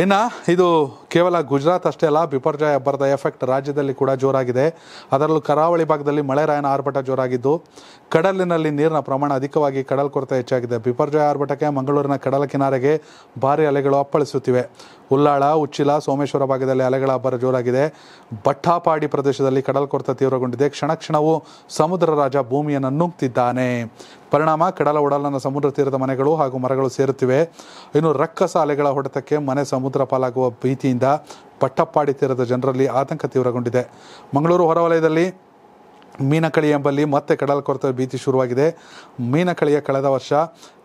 ಇನ್ನು ಇದು ಕೇವಲ ಗುಜರಾತ್ ಅಷ್ಟೇ ಅಲ್ಲ, ಬಿಪರ್ಜಾಯ ಅಬ್ಬರದ ಎಫೆಕ್ಟ್ ರಾಜ್ಯದಲ್ಲಿ ಕೂಡ ಜೋರಾಗಿದೆ. ಅದರಲ್ಲೂ ಕರಾವಳಿ ಭಾಗದಲ್ಲಿ ಮಳೆರಾಯನ ಆರ್ಭಟ ಜೋರಾಗಿದ್ದು, ಕಡಲಿನಲ್ಲಿ ನೀರಿನ ಪ್ರಮಾಣ ಅಧಿಕವಾಗಿ ಕಡಲ್ ಕೊರತೆ ಹೆಚ್ಚಾಗಿದೆ. ಬಿಪರ್ಜಾಯ ಆರ್ಭಟಕ್ಕೆ ಮಂಗಳೂರಿನ ಕಡಲ ಕಿನಾರೆಗೆ ಭಾರಿ ಅಲೆಗಳು ಅಪ್ಪಳಿಸುತ್ತಿವೆ. ಉಲ್ಲಾಳ ಉಚ್ಚಿಲ, ಸೋಮೇಶ್ವರ ಭಾಗದಲ್ಲಿ ಅಲೆಗಳ ಅಬ್ಬರ ಜೋರಾಗಿದೆ. ಭಟ್ಟಾಪಾಡಿ ಪ್ರದೇಶದಲ್ಲಿ ಕಡಲ್ ಕೊರತೆ ತೀವ್ರಗೊಂಡಿದೆ. ಕ್ಷಣ ಕ್ಷಣವು ಸಮುದ್ರ ರಾಜ ಭೂಮಿಯನ್ನು ನುಗ್ತಿದ್ದಾನೆ. ಪರಿಣಾಮ, ಕಡಲ ಒಡಲನ ಸಮುದ್ರ ತೀರದ ಮನೆಗಳು ಹಾಗೂ ಮರಗಳು ಸೇರುತ್ತಿವೆ. ಇನ್ನು ರಕ್ಕಸ ಅಲೆಗಳ ಹೊಡೆತಕ್ಕೆ ಮನೆ ಸಮುದ್ರ ಪಾಲಾಗುವ ಭೀತಿಯಿಂದ ಪಟ್ಟಪ್ಪಾಡಿ ತೀರದ ಜನರಲ್ಲಿ ಆತಂಕ ತೀವ್ರಗೊಂಡಿದೆ. ಮಂಗಳೂರು ಹೊರವಲಯದಲ್ಲಿ ಮೀನಕಳಿ ಎಂಬಲ್ಲಿ ಮತ್ತೆ ಕಡಲ ಕೊರತೆ ಭೀತಿ ಶುರುವಾಗಿದೆ. ಮೀನಕಳಿಯ ಕಳೆದ ವರ್ಷ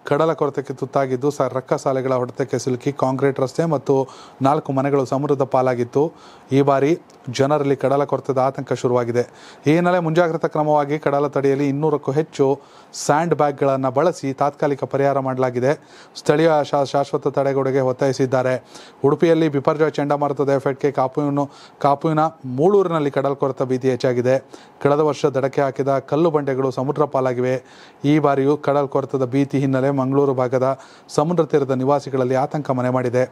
ಕಡಲ ಕೊರತೆಗೆ ತುತ್ತಾಗಿದ್ದು ಸ ರಕ್ಕಸಾಲೆಗಳ ಹೊಡೆತಕ್ಕೆ ಸಿಲುಕಿ ಕಾಂಕ್ರೀಟ್ ರಸ್ತೆ ಮತ್ತು ನಾಲ್ಕು ಮನೆಗಳು ಸಮುದ್ರದ ಪಾಲಾಗಿತ್ತು. ಈ ಬಾರಿ ಜನರಲ್ಲಿ ಕಡಲ ಕೊರತೆದ ಆತಂಕ ಶುರುವಾಗಿದೆ. ಈ ಹಿನ್ನೆಲೆ ಮುಂಜಾಗ್ರತಾ ಕ್ರಮವಾಗಿ ಕಡಲ ತಡೆಯಲ್ಲಿ ಇನ್ನೂರಕ್ಕೂ ಹೆಚ್ಚು ಸ್ಯಾಂಡ್ ಬ್ಯಾಗ್ಗಳನ್ನು ಬಳಸಿ ತಾತ್ಕಾಲಿಕ ಪರಿಹಾರ ಮಾಡಲಾಗಿದೆ. ಸ್ಥಳೀಯ ಶಾ, ಶಾಶ್ವತ ತಡೆಗೋಡೆಗೆ ಒತ್ತಾಯಿಸಿದ್ದಾರೆ. ಉಡುಪಿಯಲ್ಲಿ ಬಿಪರ್ಜಾಯ ಚಂಡಮಾರುತದ ಎಫೆಕ್ಟ್ಗೆ ಕಾಪುವಿನ ಕಾಪುವಿನ ಮೂಳೂರಿನಲ್ಲಿ ಕಡಲ ಕೊರತೆ ಭೀತಿ ಹೆಚ್ಚಾಗಿದೆ. ಕಳೆದ ವರ್ಷ ದಡಕ್ಕೆ ಹಾಕಿದ ಕಲ್ಲು ಬಂಡೆಗಳು ಸಮುದ್ರ ಪಾಲಾಗಿವೆ. ಈ ಬಾರಿಯೂ ಕಡಲ ಕೊರತದ ಭೀತಿ ಹಿನ್ನೆಲೆ ಮಂಗಳೂರು ಭಾಗದ ಸಮುದ್ರ ತೀರದ ನಿವಾಸಿಗಳಲ್ಲಿ ಆತಂಕ ಮನೆ ಮಾಡಿದೆ.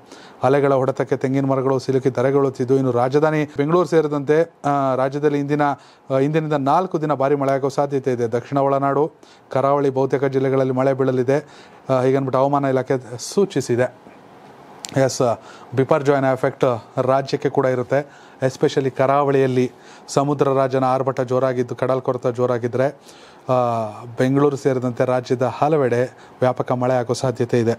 ಅಲೆಗಳ ಹೊಡೆತಕ್ಕೆ ತೆಂಗಿನ ಮರಗಳು, ಸಿಲುಕಿ ಧರೆಗೊಳ್ಳುತ್ತಿದ್ದು ಇನ್ನು ರಾಜಧಾನಿ ಬೆಂಗಳೂರು ಸೇರಿದಂತೆ ರಾಜ್ಯದಲ್ಲಿ ಇಂದಿನ ಇಂದಿನಿಂದ ನಾಲ್ಕು ದಿನ ಭಾರಿ ಮಳೆಯಾಗುವ ಸಾಧ್ಯತೆ ಇದೆ. ದಕ್ಷಿಣ ಒಳನಾಡು, ಕರಾವಳಿ, ಬಹುತೇಕ ಜಿಲ್ಲೆಗಳಲ್ಲಿ ಮಳೆ ಬೀಳಲಿದೆ. ಹೀಗನ್ಬಿಟ್ಟು ಹವಾಮಾನ ಇಲಾಖೆ ಸೂಚಿಸಿದೆ. ಎಸ್ ಬಿಪರ್ಜಾಯ್ನ ಎಫೆಕ್ಟ್ ರಾಜ್ಯಕ್ಕೆ ಕೂಡ ಇರುತ್ತೆ. ಎಸ್ಪೆಷಲಿ ಕರಾವಳಿಯಲ್ಲಿ ಸಮುದ್ರ ರಾಜನ ಆರ್ಭಟ ಜೋರಾಗಿದ್ದು, ಕಡಲ್ ಕೊರತ ಜೋರಾಗಿದ್ದರೆ ಬೆಂಗಳೂರು ಸೇರಿದಂತೆ ರಾಜ್ಯದ ಹಲವೆಡೆ ವ್ಯಾಪಕ ಮಳೆ ಆಗೋ ಸಾಧ್ಯತೆ ಇದೆ.